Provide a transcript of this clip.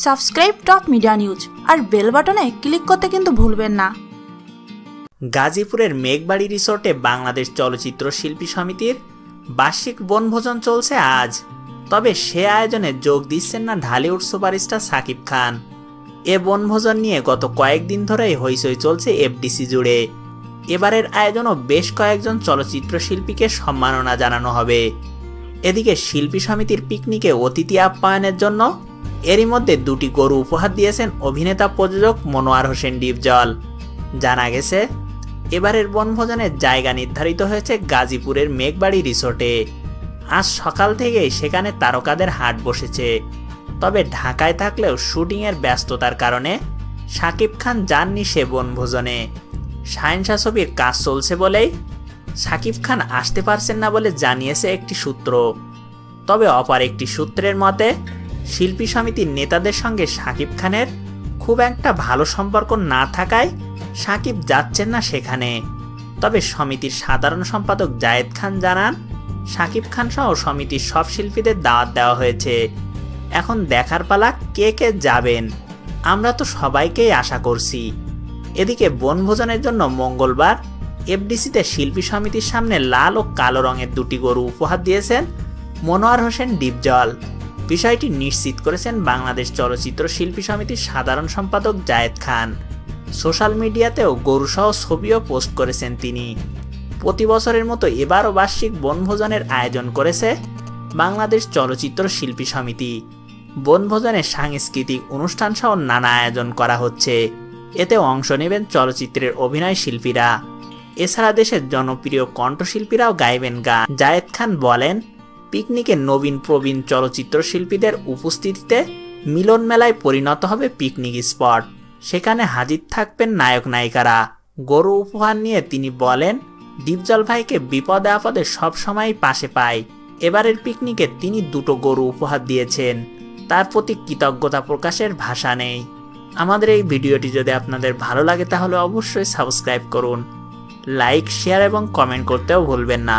Subscribe top media news আর bell বাটনে click করতে কিন্তু ভুলবেন না। গাজীপুরের মেঘবাড়ি রিসোর্টে বাংলাদেশ চলচ্চিত্র শিল্পী সমিতির বার্ষিক বনভোজন চলছে আজ। তবে সে আয়োজনে যোগ দিচ্ছেন না ঢালিউড সুপারস্টার সাকিব খান। এ বনভোজন নিয়ে গত কয়েকদিন ধরেই হইচই চলছে এফডিসি জুড়ে। এবারের আয়োজনও বেশ কয়েকজন চলচ্চিত্র শিল্পীকে সম্মাননা জানানো হবে। এদিকে শিল্পী সমিতির পিকনিকে অতিথি আপ্যায়নের জন্য এরই মধ্যে দুটি গরু উপহার দিয়েছেন অভিনেতা প্রযোজক মনোয়ার হোসেন ডিপজল। জানা গেছে, এবারের বনভোজনের জায়গা নির্ধারিত হয়েছে গাজীপুরের মেঘবাড়ি রিসোর্টে। আজ সকাল থেকেই সেখানে তারকাদের হাট বসেছে। তবে ঢাকায় থাকলেও শুটিংয়ের ব্যস্ততার কারণে শাকিব খান যাননি সে বনভোজনে। সায়েন্সা ছবির কাজ চলছে বলেই শাকিব খান আসতে পারছেন না বলে জানিয়েছে একটি সূত্র। তবে অপর একটি সূত্রের মতে শিল্পী সমিতির নেতাদের সঙ্গে শাকিব খানের খুব একটা ভালো সম্পর্ক না থাকায় সাকিব যাচ্ছেন না সেখানে। তবে সমিতির সাধারণ সম্পাদক জায়েদ খান জানান, সাকিব খান সহ সমিতির সব শিল্পীদের দাওয়াত দেওয়া হয়েছে। এখন দেখার পালা কে কে যাবেন, আমরা তো সবাইকেই আশা করছি। এদিকে বনভোজনের জন্য মঙ্গলবার এফডিসিতে শিল্পী সমিতির সামনে লাল ও কালো রঙের দুটি গরু উপহার দিয়েছেন মনোয়ার হোসেন ডিপজল। বিষয়টি নিশ্চিত করেছেন বাংলাদেশ চলচ্চিত্র শিল্পী সমিতির সাধারণ সম্পাদক জায়েদ খান। সোশ্যাল মিডিয়াতেও গরুসহ ছবিও পোস্ট করেছেন তিনি। প্রতি বছরের মতো এবারও বার্ষিক বনভোজনের আয়োজন করেছে বাংলাদেশ চলচ্চিত্র শিল্পী সমিতি। বনভোজনে সাংস্কৃতিক অনুষ্ঠান সহ নানা আয়োজন করা হচ্ছে। এতে অংশ নেবেন চলচ্চিত্রের অভিনয় শিল্পীরা। এছাড়া দেশের জনপ্রিয় কণ্ঠশিল্পীরাও গাইবেন গান। জায়েদ খান বলেন পিকনিকে নবীন প্রবীণ চলচ্চিত্র শিল্পীদের উপস্থিতিতে মিলন মেলায় পরিণত হবে পিকনিক স্পট। সেখানে হাজির থাকবেন নায়ক নায়িকারা। গরু উপহার নিয়ে তিনি বলেন দীপজল ভাইকে বিপদে আপদে সবসময় পাশে পায় এবারের পিকনিকে তিনি দুটো গরু উপহার দিয়েছেন। তার প্রতি কৃতজ্ঞতা প্রকাশের ভাষা নেই। আমাদের এই ভিডিওটি যদি আপনাদের ভালো লাগে তাহলে অবশ্যই সাবস্ক্রাইব করুন। লাইক, শেয়ার এবং কমেন্ট করতেও ভুলবেন না।